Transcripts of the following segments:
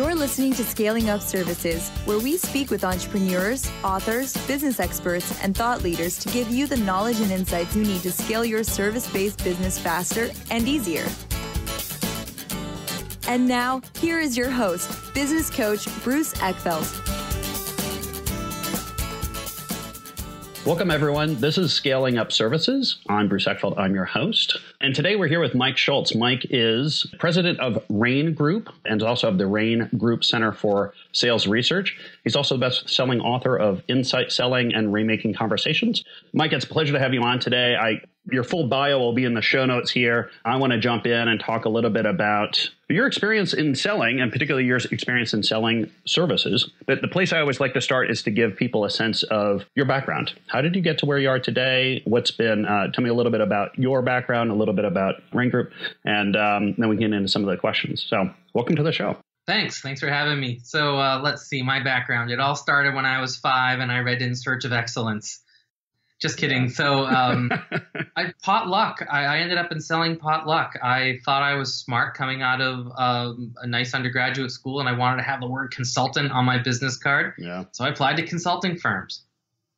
You're listening to Scaling Up Services, where we speak with entrepreneurs, authors, business experts, and thought leaders to give you the knowledge and insights you need to scale your service based business faster and easier. And now, here is your host, business coach Bruce Eckfeldt. Welcome, everyone. This is Scaling Up Services. I'm Bruce Eckfeldt. I'm your host. And today we're here with Mike Schultz. Mike is president of RAIN Group and also of the RAIN Group Center for Sales Research. He's also the best selling author of Insight Selling and Rainmaking Conversations. Mike, it's a pleasure to have you on today. I your full bio will be in the show notes here. I want to jump in and talk a little bit about your experience in selling, and particularly your experience in selling services. But the place I always like to start is to give people a sense of your background. How did you get to where you are today? What's been, uh, tell me a little bit about your background, a little bit about RAIN Group, and um, then we can get into some of the questions. So, welcome to the show. Thanks. Thanks for having me. So, uh, let's see my background. It all started when I was five and I read In Search of Excellence just kidding. So, um, I potluck. I, I, ended up in selling potluck. I thought I was smart coming out of um, a nice undergraduate school, and I wanted to have the word consultant on my business card. Yeah. So I applied to consulting firms.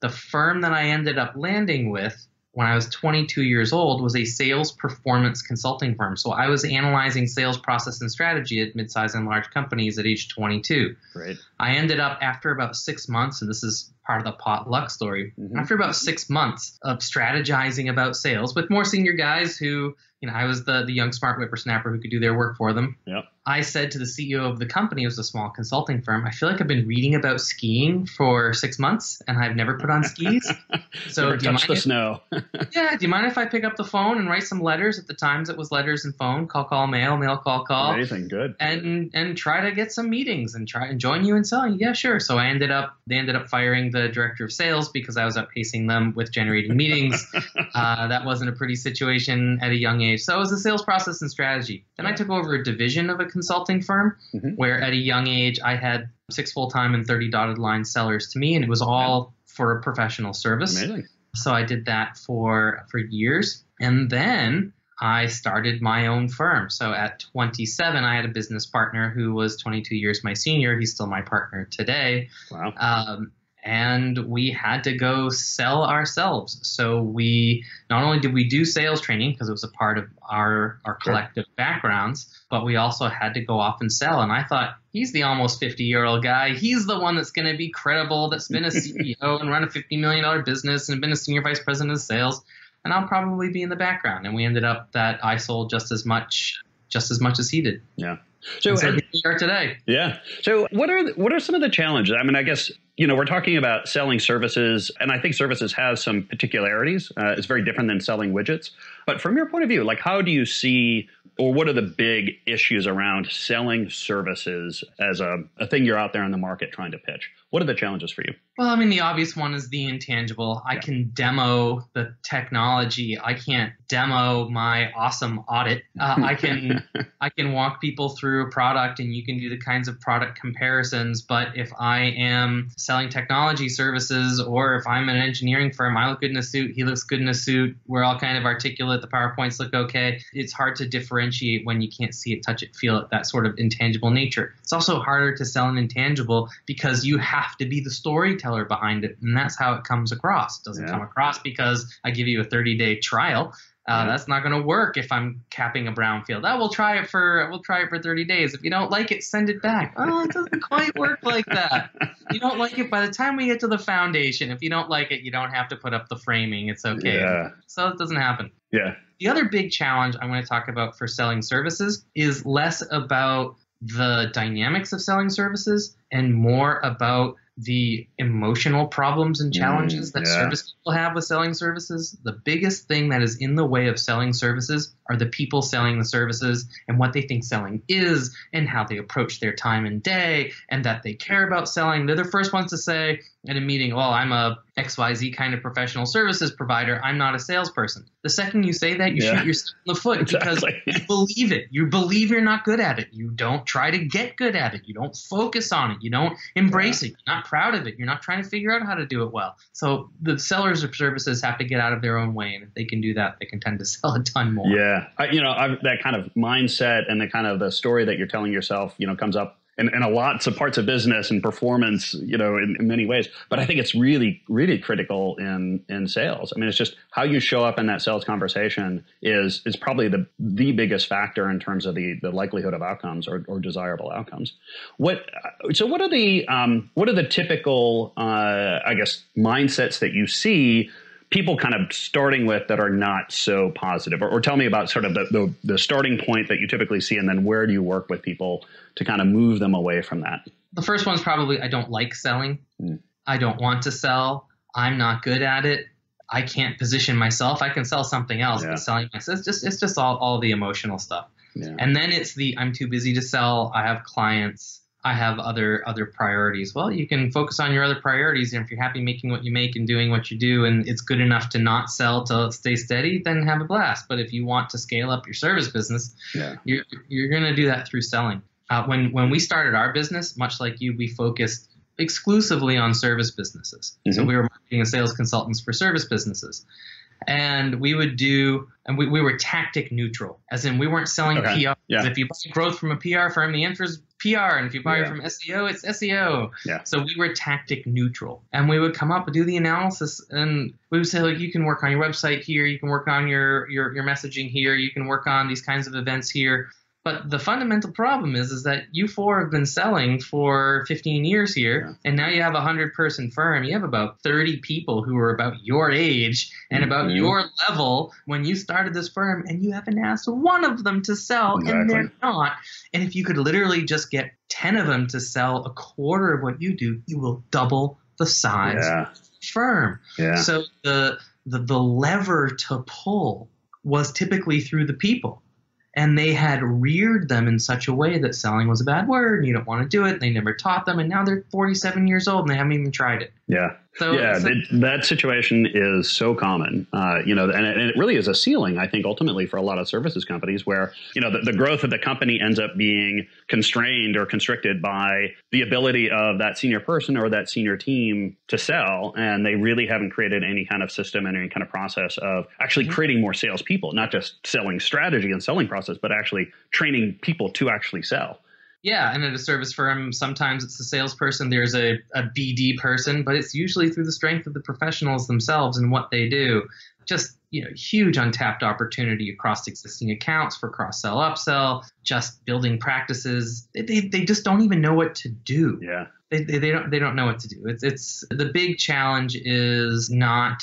The firm that I ended up landing with when I was 22 years old was a sales performance consulting firm. So I was analyzing sales process and strategy at midsize and large companies at age 22. Right. I ended up after about six months, and this is part of the potluck story. Mm-hmm. After about six months of strategizing about sales with more senior guys who, you know, I was the the young smart whippersnapper who could do their work for them. Yep. I said to the CEO of the company, it was a small consulting firm, I feel like I've been reading about skiing for six months and I've never put on skis. So never do you mind the if, snow. yeah, do you mind if I pick up the phone and write some letters? At the times it was letters and phone, call, call, mail, mail, call, call. Amazing, good. And and try to get some meetings and try and join you in selling. Yeah, sure. So I ended up they ended up firing the director of sales because I was outpacing them with generating meetings. uh, that wasn't a pretty situation at a young age. So it was a sales process and strategy. Then I took over a division of a consulting firm mm-hmm. where at a young age I had six full time and 30 dotted line sellers to me, and it was all for a professional service. Amazing. So I did that for for years, and then I started my own firm. So at 27, I had a business partner who was 22 years my senior. He's still my partner today. Wow. Um, and we had to go sell ourselves. So we not only did we do sales training because it was a part of our our collective sure. backgrounds, but we also had to go off and sell. And I thought he's the almost 50 year old guy. He's the one that's going to be credible, that's been a CEO and run a 50 million dollar business and been a senior vice president of sales. And I'll probably be in the background. And we ended up that I sold just as much just as much as he did. Yeah. So, so here we are today. Yeah. So what are what are some of the challenges? I mean, I guess you know we're talking about selling services, and I think services has some particularities. Uh, it's very different than selling widgets. But from your point of view, like how do you see, or what are the big issues around selling services as a, a thing you're out there in the market trying to pitch? What are the challenges for you? Well, I mean, the obvious one is the intangible. I can demo the technology. I can't demo my awesome audit. Uh, I can I can walk people through a product, and you can do the kinds of product comparisons. But if I am selling technology services, or if I'm an engineering firm, I look good in a suit. He looks good in a suit. We're all kind of articulate. The powerpoints look okay. It's hard to differentiate when you can't see it, touch it, feel it. That sort of intangible nature. It's also harder to sell an intangible because you have to be the storyteller behind it, and that's how it comes across. It doesn't yeah. come across because I give you a 30 day trial. Uh, yeah. That's not going to work if I'm capping a brownfield. I will try it for we'll try it for 30 days. If you don't like it, send it back. Oh, it doesn't quite work like that. You don't like it by the time we get to the foundation. If you don't like it, you don't have to put up the framing. It's okay. Yeah. So it doesn't happen. Yeah. The other big challenge I'm going to talk about for selling services is less about the dynamics of selling services and more about the emotional problems and challenges mm, that yeah. service people have with selling services. The biggest thing that is in the way of selling services are the people selling the services and what they think selling is and how they approach their time and day and that they care about selling. They're the first ones to say at a meeting, well, I'm a XYZ kind of professional services provider. I'm not a salesperson. The second you say that, you yeah. shoot yourself in the foot exactly. because you believe it. You believe you're not good at it. You don't try to get good at it. You don't focus on it. You don't embrace yeah. it. You're not proud of it. You're not trying to figure out how to do it well. So the sellers of services have to get out of their own way. And if they can do that, they can tend to sell a ton more. Yeah. I, you know, I've, that kind of mindset and the kind of the story that you're telling yourself, you know, comes up in, in a lots of parts of business and performance, you know, in, in, many ways. But I think it's really, really critical in in sales. I mean, it's just how you show up in that sales conversation is is probably the the biggest factor in terms of the the likelihood of outcomes or, or desirable outcomes. What so what are the um, what are the typical uh, I guess mindsets that you see people kind of starting with that are not so positive or, or tell me about sort of the, the, the, starting point that you typically see and then where do you work with people to kind of move them away from that the first one's probably i don't like selling mm. i don't want to sell i'm not good at it i can't position myself i can sell something else yeah. but selling myself it's just it's just all, all the emotional stuff yeah. and then it's the i'm too busy to sell i have clients I have other other priorities. Well, you can focus on your other priorities, and if you're happy making what you make and doing what you do, and it's good enough to not sell to stay steady, then have a blast. But if you want to scale up your service business, yeah. you're you're going to do that through selling. Uh, when when we started our business, much like you, we focused exclusively on service businesses. Mm-hmm. So we were marketing and sales consultants for service businesses and we would do and we, we were tactic neutral as in we weren't selling okay. pr yeah. if you buy growth from a pr firm the answer is pr and if you buy yeah. it from seo it's seo yeah. so we were tactic neutral and we would come up and do the analysis and we would say like you can work on your website here you can work on your your, your messaging here you can work on these kinds of events here but the fundamental problem is, is that you four have been selling for 15 years here, yeah. and now you have a hundred person firm. You have about 30 people who are about your age and mm-hmm. about your level when you started this firm, and you haven't asked one of them to sell, exactly. and they're not. And if you could literally just get 10 of them to sell a quarter of what you do, you will double the size yeah. of the firm. Yeah. So the, the the lever to pull was typically through the people and they had reared them in such a way that selling was a bad word and you don't want to do it. They never taught them, and now they're 47 years old and they haven't even tried it. Yeah. So, yeah, so, it, that situation is so common, uh, you know, and it, and it, really is a ceiling, I think, ultimately for a lot of services companies where, you know, the, the, growth of the company ends up being constrained or constricted by the ability of that senior person or that senior team to sell. And they really haven't created any kind of system and any kind of process of actually mm-hmm. creating more salespeople, not just selling strategy and selling process, but actually training people to actually sell. Yeah, and at a service firm, sometimes it's the salesperson, there's a, a BD person, but it's usually through the strength of the professionals themselves and what they do. Just you know, huge untapped opportunity across existing accounts for cross sell, upsell, just building practices. They, they, they just don't even know what to do. Yeah. They, they, they don't they don't know what to do. It's it's the big challenge is not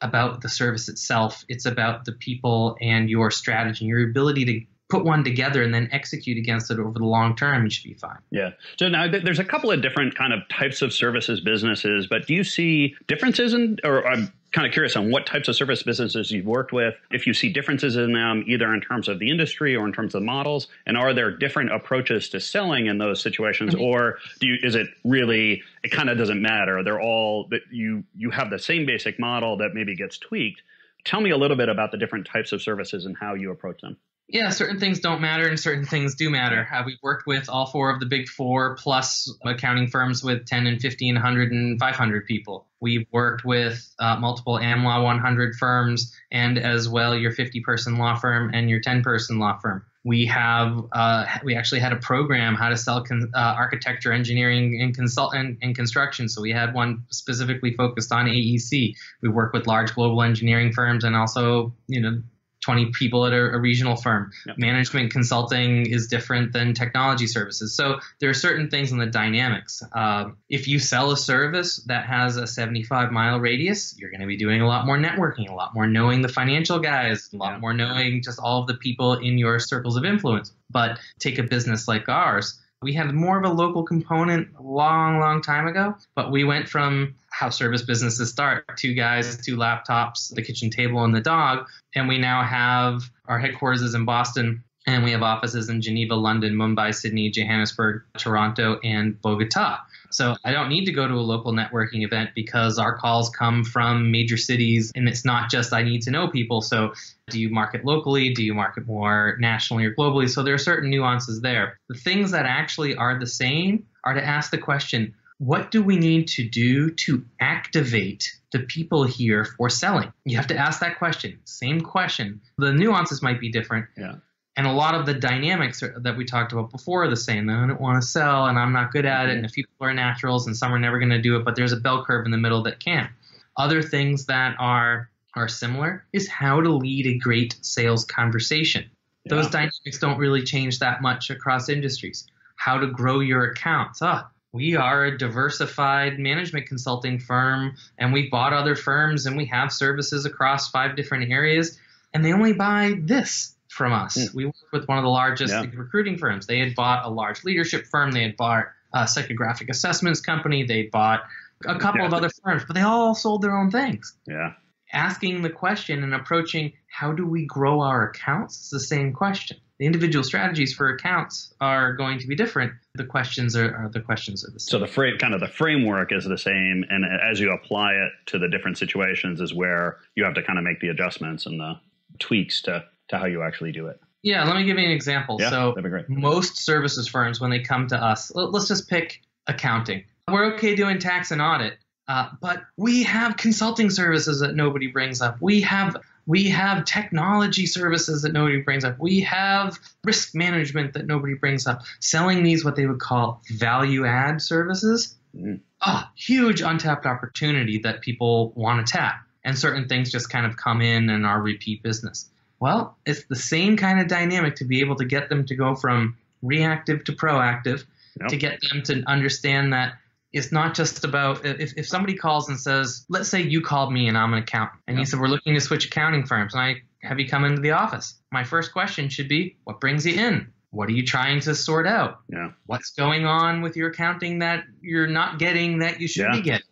about the service itself. It's about the people and your strategy, your ability to put one together and then execute against it over the long term, you should be fine. Yeah. So now there's a couple of different kind of types of services businesses, but do you see differences in, or I'm kind of curious on what types of service businesses you've worked with, if you see differences in them, either in terms of the industry or in terms of models, and are there different approaches to selling in those situations, mm-hmm. or do you, is it really it kind of doesn't matter? They're all that you you have the same basic model that maybe gets tweaked. Tell me a little bit about the different types of services and how you approach them. Yeah, certain things don't matter and certain things do matter. Uh, we've worked with all four of the big four plus accounting firms with 10 and 15, 100 and 500 people. We've worked with uh, multiple AmLaw 100 firms and as well your 50 person law firm and your 10 person law firm. We have uh, we actually had a program how to sell con- uh, architecture, engineering, and consult and, and construction. So we had one specifically focused on AEC. We work with large global engineering firms and also you know 20 people at a, a regional firm. Yep. Management consulting is different than technology services. So there are certain things in the dynamics. Uh, if you sell a service that has a 75 mile radius, you're going to be doing a lot more networking, a lot more knowing the financial guys, a lot more knowing just all of the people in your circles of influence. But take a business like ours we had more of a local component a long, long time ago, but we went from how service businesses start two guys, two laptops, the kitchen table, and the dog. And we now have our headquarters is in Boston, and we have offices in Geneva, London, Mumbai, Sydney, Johannesburg, Toronto, and Bogota. So I don't need to go to a local networking event because our calls come from major cities and it's not just I need to know people. So do you market locally? Do you market more nationally or globally? So there are certain nuances there. The things that actually are the same are to ask the question, what do we need to do to activate the people here for selling? You have to ask that question. Same question. The nuances might be different. Yeah. And a lot of the dynamics are, that we talked about before are the same. I don't want to sell, and I'm not good at it, and a few people are naturals, and some are never going to do it. But there's a bell curve in the middle that can. Other things that are are similar is how to lead a great sales conversation. Yeah. Those dynamics don't really change that much across industries. How to grow your accounts. Ah, we are a diversified management consulting firm and we bought other firms and we have services across five different areas and they only buy this from us. Mm. We worked with one of the largest yeah. recruiting firms. They had bought a large leadership firm, they had bought a psychographic assessments company, they bought a couple yeah. of other firms, but they all sold their own things. Yeah. Asking the question and approaching how do we grow our accounts is the same question. The individual strategies for accounts are going to be different. The questions are, are the questions are the same. So the frame, kind of the framework is the same, and as you apply it to the different situations, is where you have to kind of make the adjustments and the tweaks to to how you actually do it. Yeah, let me give you an example. Yeah, so that'd be great. most services firms, when they come to us, let's just pick accounting. We're okay doing tax and audit, uh, but we have consulting services that nobody brings up. We have we have technology services that nobody brings up. We have risk management that nobody brings up. Selling these what they would call value add services. Mm. Oh, huge untapped opportunity that people want to tap. And certain things just kind of come in and are repeat business. Well, it's the same kind of dynamic to be able to get them to go from reactive to proactive, yep. to get them to understand that it's not just about if, if somebody calls and says, let's say you called me and I'm an accountant, and yep. you said, we're looking to switch accounting firms, and I have you come into the office. My first question should be, what brings you in? What are you trying to sort out? Yeah. What's going on with your accounting that you're not getting that you should yeah. be getting?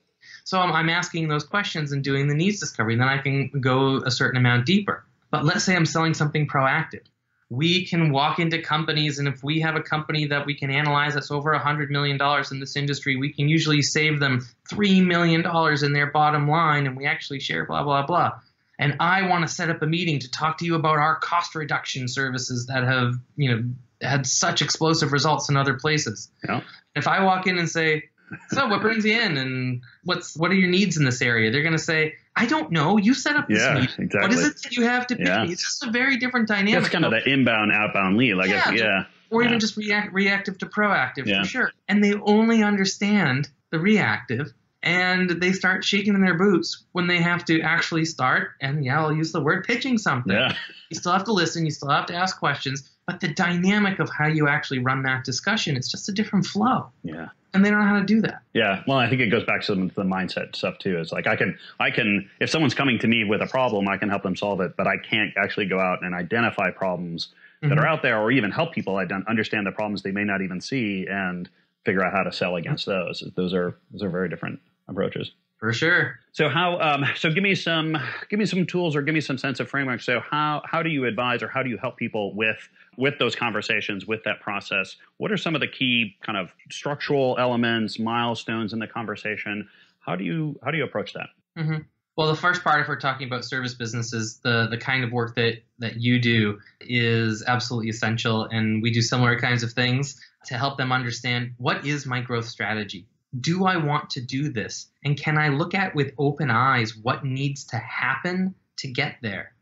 So I'm, I'm asking those questions and doing the needs discovery. Then I can go a certain amount deeper. But let's say I'm selling something proactive. We can walk into companies, and if we have a company that we can analyze that's over $100 million in this industry, we can usually save them $3 million in their bottom line, and we actually share blah, blah, blah. And I want to set up a meeting to talk to you about our cost reduction services that have, you know, had such explosive results in other places. Yeah. If I walk in and say, so what brings you in and what's what are your needs in this area? They're going to say i don't know. You set up this yeah, meeting. Exactly. what is it that you have to pay yeah. it's just a very different dynamic. That's kind of the inbound outbound lead like yeah, yeah. or yeah. even just react, reactive to proactive for sure. And they only understand the reactive and they start shaking in their boots when they have to actually start and yeah i'll use the word pitching something. Yeah. you still have to listen you still have to ask questions but the dynamic of how you actually run that discussion it's just a different flow. Yeah and they don't know how to do that. Yeah, well, I think it goes back to the, the mindset stuff too. It's like I can, I can, if someone's coming to me with a problem, I can help them solve it, but I can't actually go out and identify problems mm-hmm. that are out there, or even help people understand the problems they may not even see and figure out how to sell against those. Those are those are very different approaches. For sure. So how? Um, so give me some, give me some tools, or give me some sense of framework. So how how do you advise, or how do you help people with with those conversations, with that process? What are some of the key kind of structural elements, milestones in the conversation? How do you how do you approach that? Mm-hmm. Well, the first part, if we're talking about service businesses, the the kind of work that that you do is absolutely essential, and we do similar kinds of things to help them understand what is my growth strategy do I want to do this? And can I look at with open eyes what needs to happen to get there?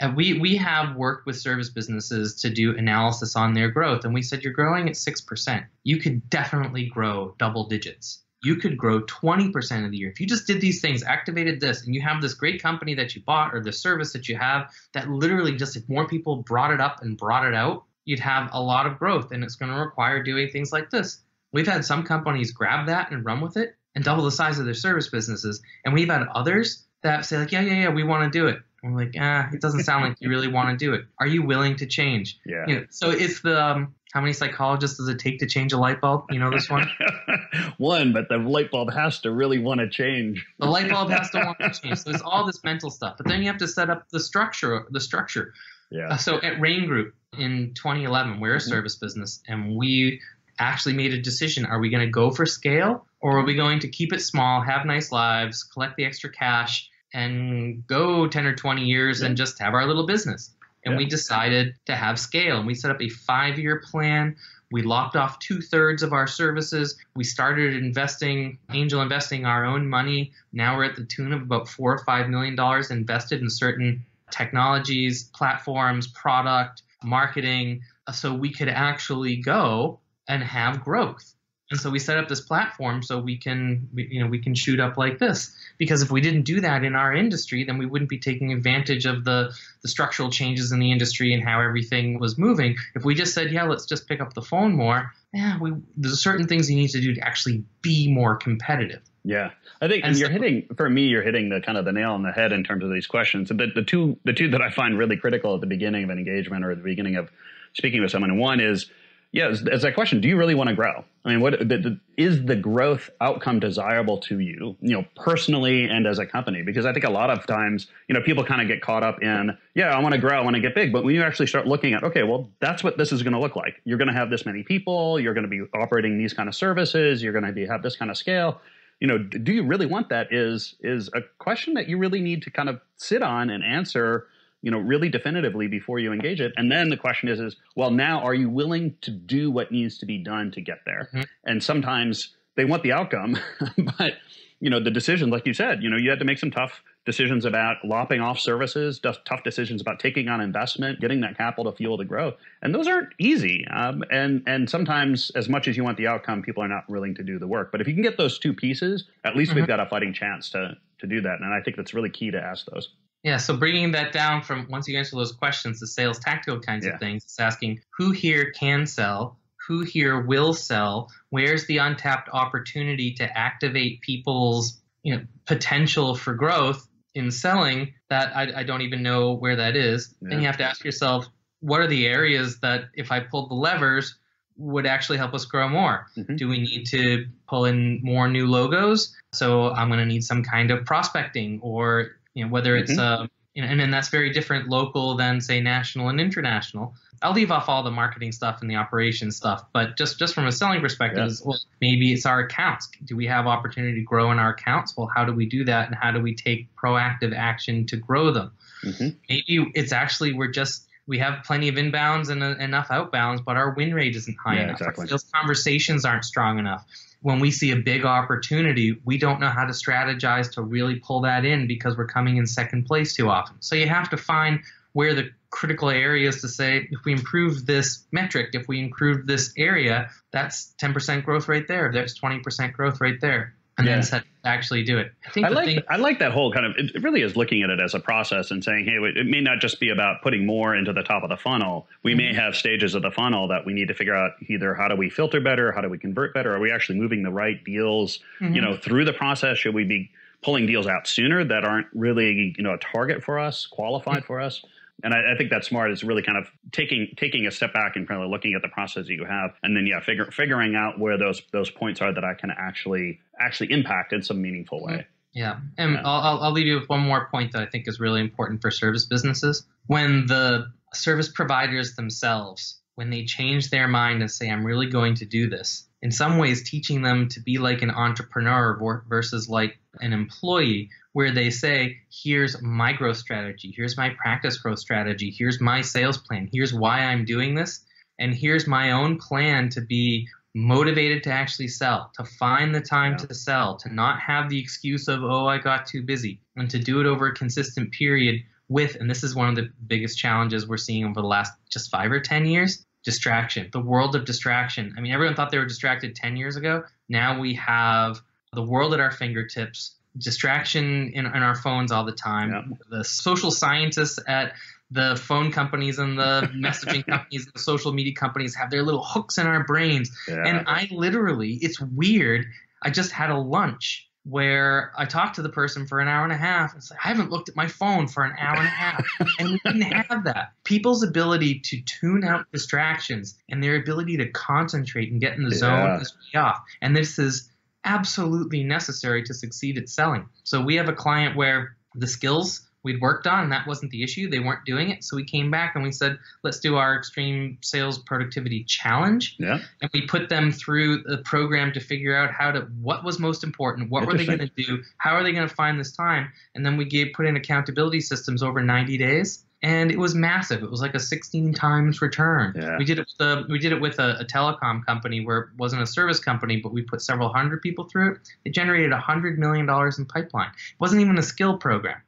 And we, we have worked with service businesses to do analysis on their growth. And we said, you're growing at 6%. You could definitely grow double digits. You could grow 20% of the year. If you just did these things, activated this, and you have this great company that you bought or the service that you have that literally just, if more people brought it up and brought it out, you'd have a lot of growth. And it's going to require doing things like this We've had some companies grab that and run with it and double the size of their service businesses. And we've had others that say, like, yeah, yeah, yeah, we want to do it. And we're like, ah, it doesn't sound like you really want to do it. Are you willing to change? Yeah. You know, so it's the um, how many psychologists does it take to change a light bulb? You know this one? one, but the light bulb has to really want to change. the light bulb has to want to change. So it's all this mental stuff. But then you have to set up the structure. The structure. Yeah. Uh, so at Rain Group in 2011, we're a mm-hmm. service business, and we actually made a decision. Are we going to go for scale or are we going to keep it small, have nice lives, collect the extra cash, and go 10 or 20 years yeah. and just have our little business? And yeah. we decided to have scale. And we set up a five year plan. We locked off two thirds of our services. We started investing, angel investing our own money. Now we're at the tune of about four or five million dollars invested in certain technologies, platforms, product, marketing, so we could actually go and have growth. And so we set up this platform so we can, you know, we can shoot up like this. Because if we didn't do that in our industry, then we wouldn't be taking advantage of the, the structural changes in the industry and how everything was moving. If we just said, yeah, let's just pick up the phone more, yeah, we, there's certain things you need to do to actually be more competitive. Yeah, I think and you're hitting for me. You're hitting the kind of the nail on the head in terms of these questions. The, the two the two that I find really critical at the beginning of an engagement or at the beginning of speaking with someone. One is yeah, as, as that question, do you really want to grow? I mean, what the, the, is the growth outcome desirable to you, you know, personally and as a company? Because I think a lot of times, you know, people kind of get caught up in, yeah, I want to grow, I want to get big. But when you actually start looking at, okay, well, that's what this is going to look like. You're going to have this many people. You're going to be operating these kind of services. You're going to be have this kind of scale. You know, do you really want that? Is is a question that you really need to kind of sit on and answer you know really definitively before you engage it. And then the question is is well now are you willing to do what needs to be done to get there? Mm-hmm. and sometimes they want the outcome but you know the decision like you said you know you had to make some tough decisions about lopping off services tough decisions about taking on investment getting that capital to fuel the growth. And those aren't easy. Um, and and sometimes as much as you want the outcome people are not willing to do the work. But if you can get those two pieces at least mm-hmm. we've got a fighting chance to to do that. And i think that's really key to ask those yeah, so bringing that down from once you answer those questions, the sales tactical kinds yeah. of things, it's asking who here can sell, who here will sell, where's the untapped opportunity to activate people's you know potential for growth in selling that I, I don't even know where that is. Yeah. Then you have to ask yourself, what are the areas that if I pulled the levers would actually help us grow more? Mm-hmm. Do we need to pull in more new logos? So I'm going to need some kind of prospecting or you know, whether it's mm-hmm. uh, you know, and then that's very different local than say national and international. I'll leave off all the marketing stuff and the operations stuff, but just just from a selling perspective, yes. well, maybe it's our accounts. Do we have opportunity to grow in our accounts? Well, how do we do that, and how do we take proactive action to grow them? Mm-hmm. Maybe it's actually we're just we have plenty of inbounds and uh, enough outbounds, but our win rate isn't high yeah, enough. Exactly. Sales conversations aren't strong enough when we see a big opportunity, we don't know how to strategize to really pull that in because we're coming in second place too often. So you have to find where the critical areas to say if we improve this metric, if we improve this area, that's 10% growth right there. There's 20% growth right there and yeah. then set, actually do it. I think I like thing- I like that whole kind of it really is looking at it as a process and saying, hey, it may not just be about putting more into the top of the funnel. We mm-hmm. may have stages of the funnel that we need to figure out either how do we filter better, how do we convert better, are we actually moving the right deals, mm-hmm. you know, through the process? Should we be pulling deals out sooner that aren't really you know a target for us, qualified for us? And I, I, think that's smart. Is really kind of taking taking a step back and kind of looking at the process that you have and then yeah figure, figuring out where those those points are that i can actually actually impact in some meaningful way. Yeah. And yeah. I'll, I'll leave you with one more point that i think is really important for service businesses. When the service providers themselves when they change their mind and say i'm really going to do this in some ways teaching them to be like an entrepreneur versus like an employee where they say, here's my growth strategy, here's my practice growth strategy, here's my sales plan, here's why I'm doing this, and here's my own plan to be motivated to actually sell, to find the time yeah. to sell, to not have the excuse of, oh, I got too busy, and to do it over a consistent period with, and this is one of the biggest challenges we're seeing over the last just five or 10 years distraction, the world of distraction. I mean, everyone thought they were distracted 10 years ago. Now we have the world at our fingertips distraction in, in our phones all the time. Yeah. The social scientists at the phone companies and the messaging companies and the social media companies have their little hooks in our brains. Yeah. And I literally, it's weird. I just had a lunch where I talked to the person for an hour and a half. It's like, I haven't looked at my phone for an hour and a half. and we didn't have that. People's ability to tune out distractions and their ability to concentrate and get in the yeah. zone is way off. And this is absolutely necessary to succeed at selling. So we have a client where the skills we'd worked on and that wasn't the issue they weren't doing it so we came back and we said let's do our extreme sales productivity challenge yeah and we put them through the program to figure out how to what was most important what were they going to do how are they going to find this time and then we gave put in accountability systems over 90 days and it was massive. It was like a 16 times return. Yeah. We did it. With a, we did it with a, a, telecom company where it wasn't a service company, but we put several hundred people through it. It generated a hundred million dollars in pipeline. It wasn't even a skill program.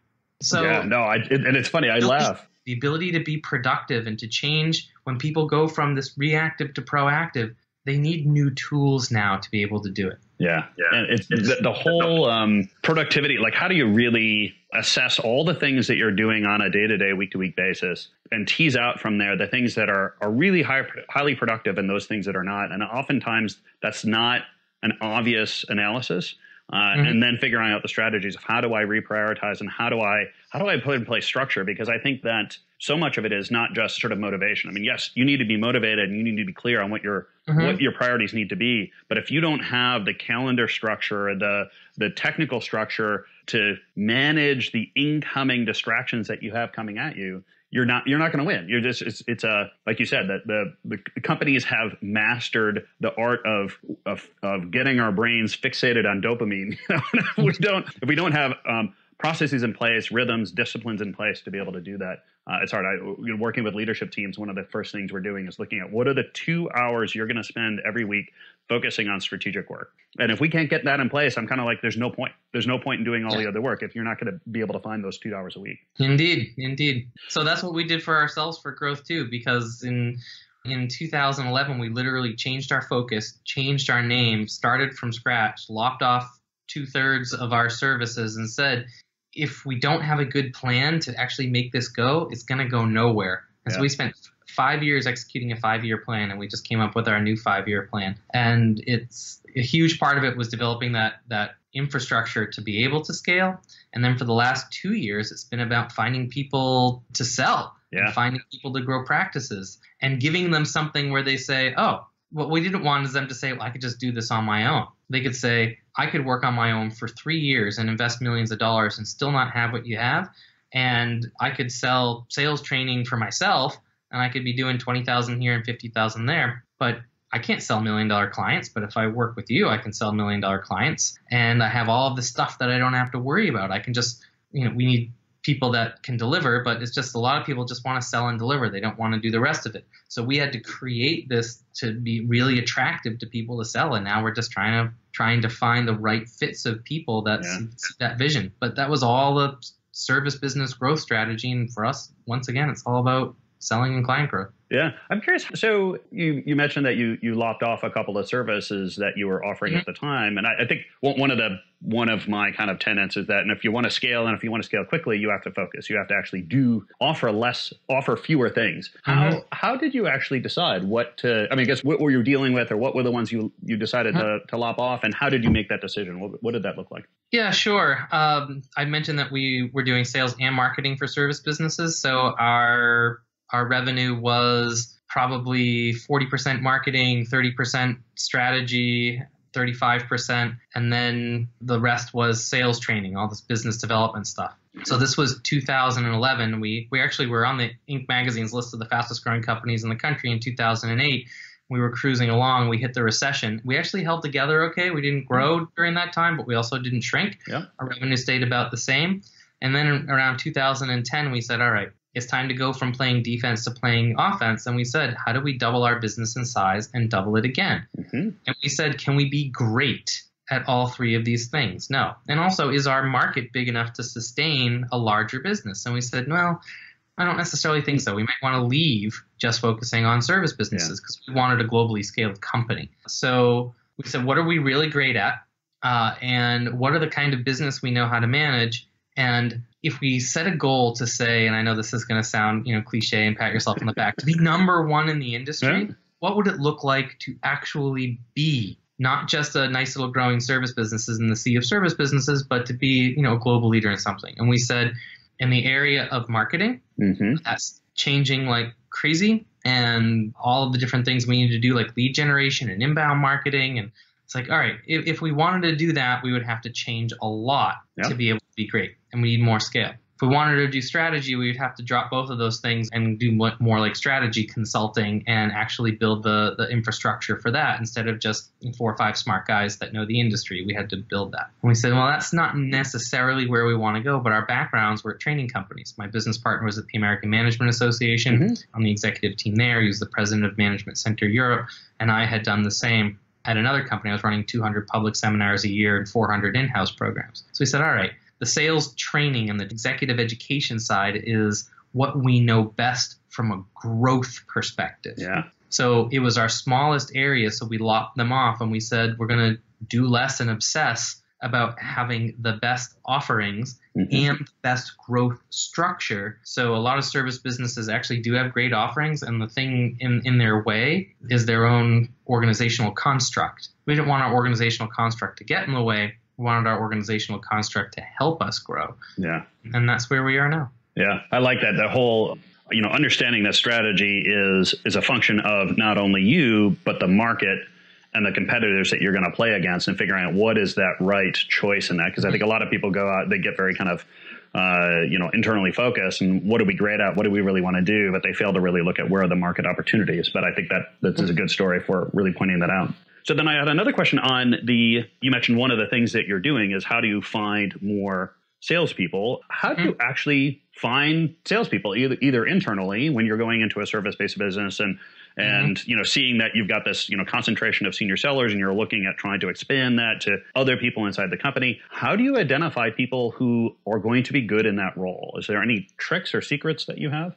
So yeah, no, I, it, and it's funny. I laugh. the ability to be productive and to change when people go from this reactive to proactive, they need new tools now to be able to do it. Yeah, yeah. And it's, it's the, the, whole um, productivity. Like, how do you really assess all the things that you're doing on a day to day, week to week basis, and tease out from there the things that are are really high, highly productive and those things that are not? And oftentimes, that's not an obvious analysis. Uh, mm-hmm. and then figuring out the strategies of how do I reprioritize and how do I how do I put in place structure because I think that so much of it is not just sort of motivation. I mean, yes, you need to be motivated and you need to be clear on what your mm-hmm. what your priorities need to be. But if you don't have the calendar structure, the the technical structure to manage the incoming distractions that you have coming at you, you're not you're not going to win. You're just it's it's a like you said that the the companies have mastered the art of of of getting our brains fixated on dopamine. we don't if we don't have um, processes in place, rhythms, disciplines in place to be able to do that. Uh, it's hard. I, working with leadership teams, one of the first things we're doing is looking at what are the two hours you're going to spend every week focusing on strategic work. And if we can't get that in place, I'm kind of like, there's no point. There's no point in doing all the other work if you're not going to be able to find those two hours a week. Indeed, indeed. So that's what we did for ourselves for growth too, because in in 2011 we literally changed our focus, changed our name, started from scratch, lopped off two thirds of our services, and said if we don't have a good plan to actually make this go, it's going to go nowhere. And yeah. so we spent five years executing a five year plan, and we just came up with our new five year plan. And it's a huge part of it was developing that that infrastructure to be able to scale. And then for the last two years, it's been about finding people to sell, yeah. finding people to grow practices, and giving them something where they say, "Oh, what we didn't want is them to say, well, I could just do this on my own." They could say, I could work on my own for three years and invest millions of dollars and still not have what you have. And I could sell sales training for myself and I could be doing 20,000 here and 50,000 there. But I can't sell million dollar clients, but if I work with you, I can sell million dollar clients. And I have all of the stuff that I don't have to worry about. I can just, you know, we need people that can deliver, but it's just a lot of people just want to sell and deliver. They don't want to do the rest of it. So we had to create this to be really attractive to people to sell. And now we're just trying to trying to find the right fits of people that yeah. see that vision. But that was all the service business growth strategy. And for us, once again, it's all about selling and client growth. Yeah, I'm curious. So you you mentioned that you you lopped off a couple of services that you were offering mm-hmm. at the time, and I, I, think one of the one of my kind of tenets is that, and if you want to scale, and if you want to scale quickly, you have to focus. You have to actually do offer less, offer fewer things. Mm-hmm. How how did you actually decide what to? I mean, I guess what were you dealing with, or what were the ones you you decided mm-hmm. to to lop off, and how did you make that decision? What what did that look like? Yeah, sure. Um, I mentioned that we were doing sales and marketing for service businesses, so our our revenue was probably 40% marketing, 30% strategy, 35%, and then the rest was sales training, all this business development stuff. So this was 2011. We we actually were on the Inc. magazine's list of the fastest growing companies in the country in 2008. We were cruising along. We hit the recession. We actually held together okay. We didn't grow during that time, but we also didn't shrink. Yeah. Our revenue stayed about the same. And then around 2010, we said, all right, it's time to go from playing defense to playing offense. And we said, how do we double our business in size and double it again? Mm-hmm. And we said, can we be great at all three of these things? No. And also, is our market big enough to sustain a larger business? And we said, well, I don't necessarily think so. We might want to leave just focusing on service businesses because yeah. we wanted a globally scaled company. So we said, what are we really great at? Uh, and what are the kind of business we know how to manage? And if we set a goal to say, and I know this is going to sound, you know, cliche and pat yourself on the back, to be number one in the industry, yeah. what would it look like to actually be not just a nice little growing service businesses in the sea of service businesses, but to be, you know, a global leader in something? And we said, in the area of marketing, mm-hmm. that's changing like crazy, and all of the different things we need to do, like lead generation and inbound marketing and it's like, all right, if, if we wanted to do that, we would have to change a lot to be able to be great, and we need more scale. If we wanted to do strategy, we would have to drop both of those things and do more like strategy consulting and actually build the, the infrastructure for that instead of just four or five smart guys that know the industry. We had to build that. And we said, well, that's not necessarily where we want to go, but our backgrounds were at training companies. My business partner was at the American Management Association. Mm-hmm. On the executive team there, he was the president of Management Center Europe, and I had done the same at another company, I was running 200 public seminars a year and 400 in house programs. So we said, all right, the sales training and the executive education side is what we know best from a growth perspective. Yeah. So it was our smallest area, so we lopped them off and we said we're going to do less and obsess about having the best offerings mm-hmm. and best growth structure. So a lot of service businesses actually do have great offerings, and the thing in, in their way is their own organizational construct. We didn't want our organizational construct to get in the way. Wanted our organizational construct to help us grow. Yeah. And that's where we are now. Yeah. I like that. The whole you know understanding that strategy is is a function of not only you but the market and the competitors that you're going to play against and figuring out what is that right choice in that because i think a lot of people go out they get very kind of uh, you know internally focused and what are we great at what do we really want to do but they fail to really look at where are the market opportunities but i think that this is a good story for really pointing that out so then i had another question on the you mentioned one of the things that you're doing is how do you find more salespeople how do you mm-hmm. actually find salespeople either either internally when you're going into a service based business and and mm-hmm. you know seeing that you've got this you know concentration of senior sellers and you're looking at trying to expand that to other people inside the company how do you identify people who are going to be good in that role is there any tricks or secrets that you have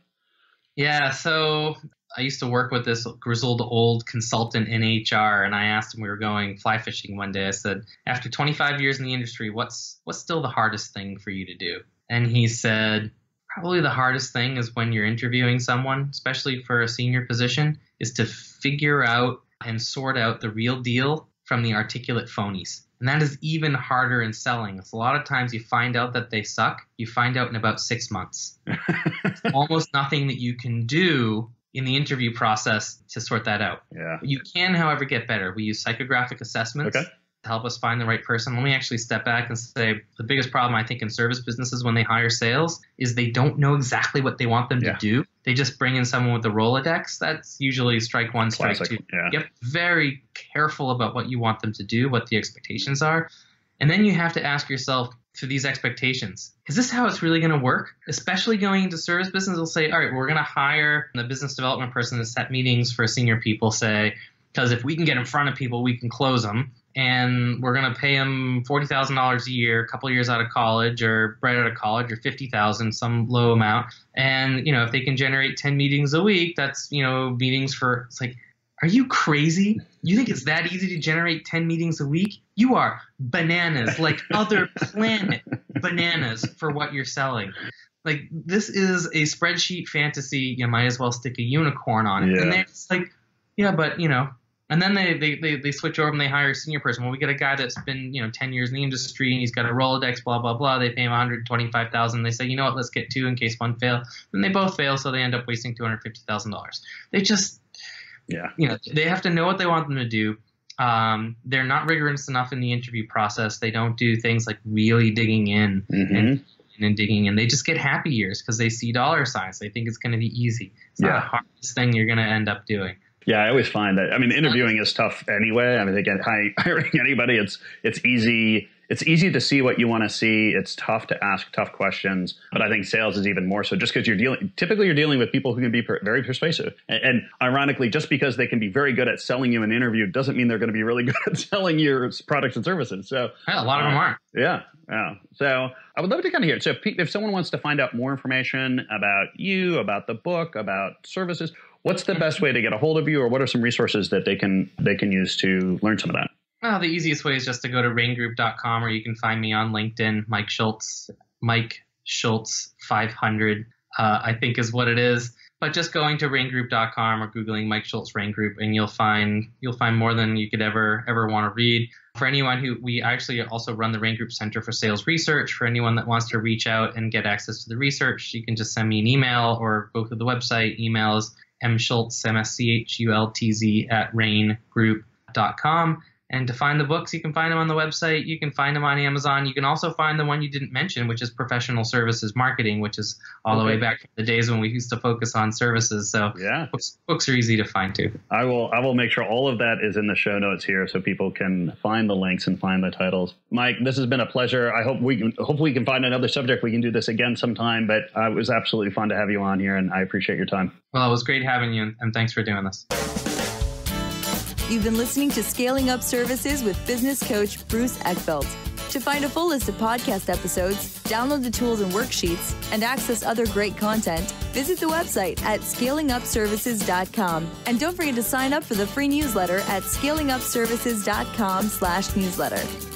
yeah so I used to work with this grizzled old consultant in HR, and I asked him we were going fly fishing one day. I said, "After 25 years in the industry, what's what's still the hardest thing for you to do?" And he said, probably the hardest thing is when you're interviewing someone, especially for a senior position, is to figure out and sort out the real deal from the articulate phonies. And that is even harder in selling. It's a lot of times you find out that they suck, you find out in about six months. almost nothing that you can do in the interview process to sort that out. Yeah. You can, however, get better. We use psychographic assessments. Okay help us find the right person. Let me actually step back and say the biggest problem I think in service businesses when they hire sales is they don't know exactly what they want them yeah. to do. They just bring in someone with the Rolodex. That's usually strike one, strike Classic. two. Yeah. Get very careful about what you want them to do, what the expectations are. And then you have to ask yourself to these expectations. Is this how it's really going to work? Especially going into service business, they'll say, all right, we're going to hire the business development person to set meetings for senior people, say, because if we can get in front of people, we can close them and we're going to pay them $40,000 a year, a couple years out of college or right out of college or 50,000, some low amount. And, you know, if they can generate 10 meetings a week, that's, you know, meetings for, it's like, are you crazy? You think it's that easy to generate 10 meetings a week? You are bananas, like other planet bananas for what you're selling. Like, this is a spreadsheet fantasy. You might as well stick a unicorn on it. Yeah. And they're just like, yeah, but, you know, and then they, they, they, they, switch over and they hire a senior person. Well, we get a guy that's been, you know, 10 years in the industry and he's got a Rolodex, blah, blah, blah. They pay him 125000 They say, you know what, let's get two in case one fail. And they both fail, so they end up wasting $250,000. They just, yeah, you know, they have to know what they want them to do. Um, they're not rigorous enough in the interview process. They don't do things like really digging in mm-hmm. and, and digging in. They just get happy years because they see dollar signs. They think it's going to be easy. It's yeah. not the hardest thing you're going to end up doing. Yeah, I always find that. I mean, interviewing is tough anyway. I mean, again, hiring anybody, it's it's easy. It's easy to see what you want to see. It's tough to ask tough questions, but I think sales is even more so. Just because you're dealing, typically you're dealing with people who can be per, very persuasive, and, and, ironically, just because they can be very good at selling you an interview doesn't mean they're going to be really good at selling your products and services. So yeah, a lot of them uh, aren't. Yeah, yeah. So I would love to kind of hear it. So if, if someone wants to find out more information about you, about the book, about services What's the best way to get a hold of you, or what are some resources that they can they can use to learn some of that? Well, the easiest way is just to go to raingroup.com, or you can find me on LinkedIn, Mike Schultz, Mike Schultz 500, uh, I think is what it is. But just going to raingroup.com or googling Mike Schultz Rain Group, and you'll find you'll find more than you could ever ever want to read. For anyone who we actually also run the Rain Group Center for Sales Research. For anyone that wants to reach out and get access to the research, you can just send me an email or go through the website. Emails M Schultz, M S C H U L T Z at raingroup.com. And to find the books, you can find them on the website. You can find them on Amazon. You can also find the one you didn't mention, which is professional services marketing, which is all okay. the way back to the days when we used to focus on services. So yeah, books, books are easy to find too. I will I will make sure all of that is in the show notes here, so people can find the links and find the titles. Mike, this has been a pleasure. I hope we can hopefully we can find another subject. We can do this again sometime. But uh, it was absolutely fun to have you on here, and I appreciate your time. Well, it was great having you, and thanks for doing this. You've been listening to Scaling Up Services with business coach Bruce Eckfeldt. To find a full list of podcast episodes, download the tools and worksheets, and access other great content, Visit the website at scalingupservices.com. And don't forget to sign up for the free newsletter at scalingupservices.com slash newsletter.